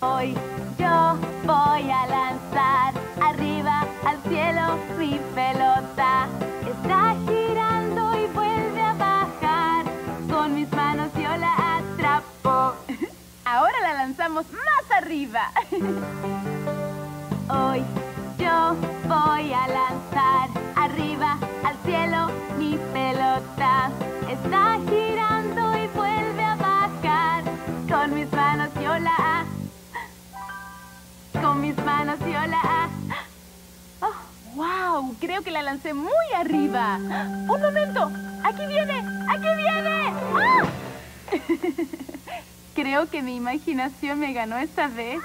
Hoy yo voy a lanzar arriba al cielo mi pelota. Está girando y vuelve a bajar. Con mis manos yo la atrapo. Ahora la lanzamos más arriba. Hoy yo voy a lanzar arriba al cielo mi pelota. Está girando y vuelve a bajar. Con mis manos yo la Mis manos yo la Oh, wow, creo que la lancé muy arriba. Un momento, aquí viene, aquí viene. ¡Ah! Creo que mi imaginación me ganó esta vez.